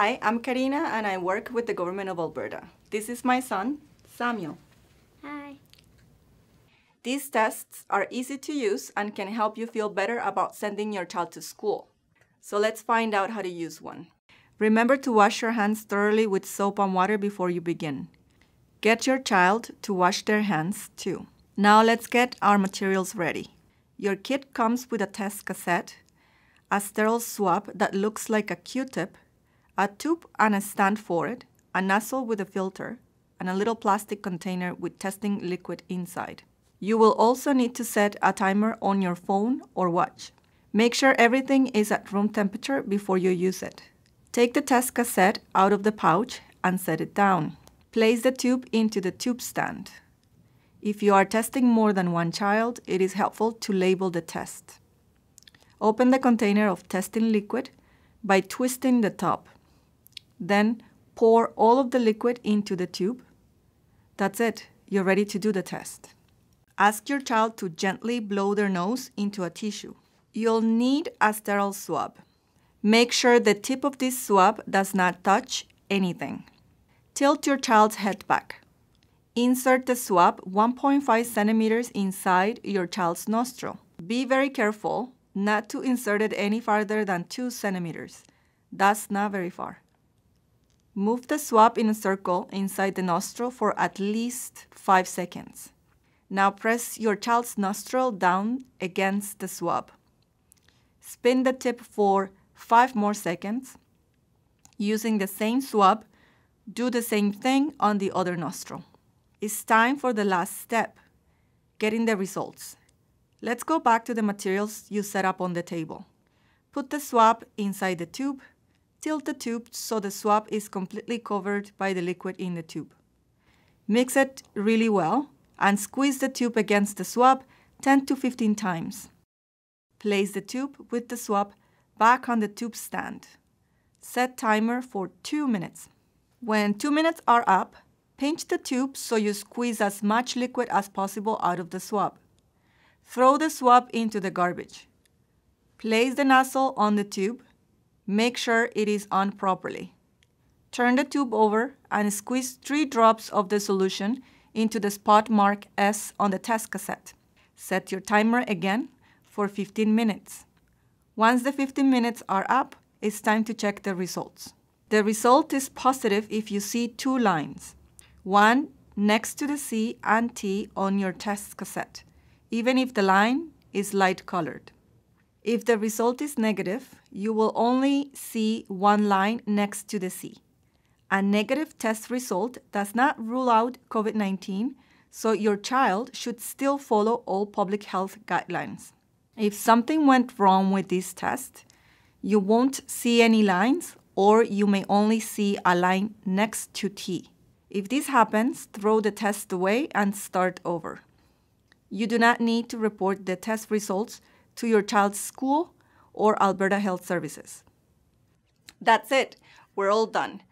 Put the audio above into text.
Hi, I'm Karina and I work with the government of Alberta. This is my son, Samuel. Hi. These tests are easy to use and can help you feel better about sending your child to school. So let's find out how to use one. Remember to wash your hands thoroughly with soap and water before you begin. Get your child to wash their hands too. Now let's get our materials ready. Your kit comes with a test cassette, a sterile swab that looks like a Q-tip, a tube and a stand for it, a nozzle with a filter, and a little plastic container with testing liquid inside. You will also need to set a timer on your phone or watch. Make sure everything is at room temperature before you use it. Take the test cassette out of the pouch and set it down. Place the tube into the tube stand. If you are testing more than one child, it is helpful to label the test. Open the container of testing liquid by twisting the top. Then pour all of the liquid into the tube. That's it, you're ready to do the test. Ask your child to gently blow their nose into a tissue. You'll need a sterile swab. Make sure the tip of this swab does not touch anything. Tilt your child's head back. Insert the swab 1.5 centimeters inside your child's nostril. Be very careful not to insert it any farther than 2 centimeters. That's not very far. Move the swab in a circle inside the nostril for at least 5 seconds. Now press your child's nostril down against the swab. Spin the tip for 5 more seconds. Using the same swab, do the same thing on the other nostril. It's time for the last step, getting the results. Let's go back to the materials you set up on the table. Put the swab inside the tube. Tilt the tube so the swab is completely covered by the liquid in the tube. Mix it really well and squeeze the tube against the swab 10 to 15 times. Place the tube with the swab back on the tube stand. Set timer for 2 minutes. When 2 minutes are up, pinch the tube so you squeeze as much liquid as possible out of the swab. Throw the swab into the garbage. Place the nozzle on the tube. Make sure it is on properly. Turn the tube over and squeeze 3 drops of the solution into the spot mark S on the test cassette. Set your timer again for 15 minutes. Once the 15 minutes are up, it's time to check the results. The result is positive if you see two lines, one next to the C and T on your test cassette, even if the line is light colored. If the result is negative, you will only see one line next to the C. A negative test result does not rule out COVID 19, so your child should still follow all public health guidelines. If something went wrong with this test, you won't see any lines or you may only see a line next to T. If this happens, throw the test away and start over. You do not need to report the test results to your child's school or Alberta Health Services. That's it. We're all done.